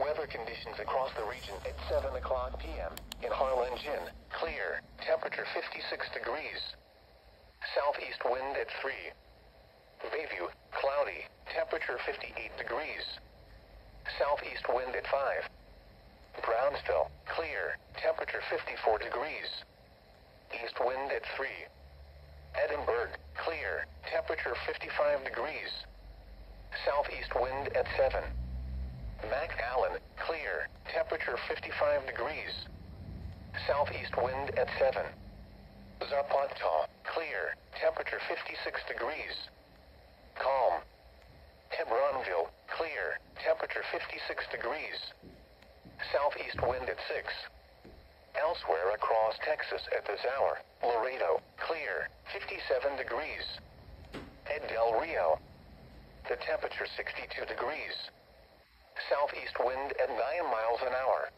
Weather conditions across the region at 7 o'clock p.m. In Harlingen, clear, temperature 56 degrees. Southeast wind at 3. Bayview, cloudy, temperature 58 degrees. Southeast wind at 5. Brownsville, clear, temperature 54 degrees. East wind at 3. Edinburg, clear, temperature 55 degrees. Southeast wind at 7. McAllen, clear, temperature 55 degrees. Southeast wind at 7. Zapata, clear, temperature 56 degrees. Calm. Hebbronville, clear, temperature 56 degrees. Southeast wind at 6. Elsewhere across Texas at this hour, Laredo, clear, 57 degrees. Ed Del Rio, the temperature 62 degrees. Southeast wind at 9 miles an hour.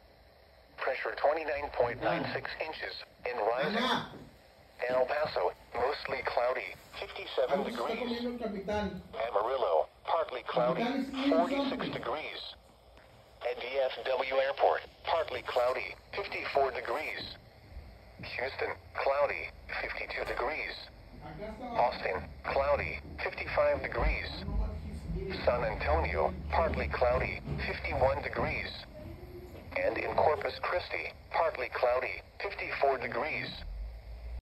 Pressure 29.96 inches and rising. El Paso, mostly cloudy, 57 degrees. Amarillo, partly cloudy, 46 degrees. At DFW Airport, partly cloudy, 54 degrees. Houston, cloudy, 52 degrees. Austin, cloudy, 55 degrees. San Antonio, partly cloudy, 51 degrees. And in Corpus Christi, partly cloudy, 54 degrees.